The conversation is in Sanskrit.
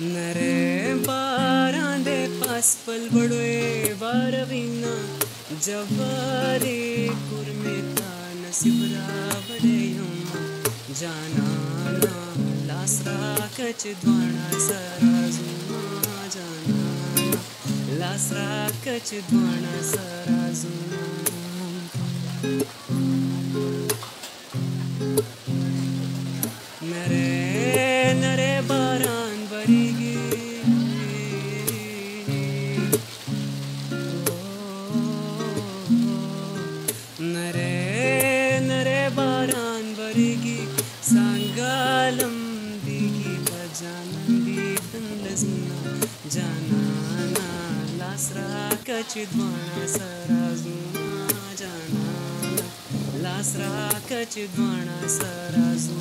नरे बारां दे पास पल बड़ोए बारवीना जवारे कुर्मेता नसीबरा बड़े यम्मा जानाना लासरा कच द्वाणा सराजुना जानाना लासरा कच द्वाणा सराजुना नरे नरे बारान बरेगी सांगालम दिगी बजानंदी दंडजना जानाना लासरा कचिद्वाणा सराजुना जानाना लासरा कचिद्वाणा सराजुना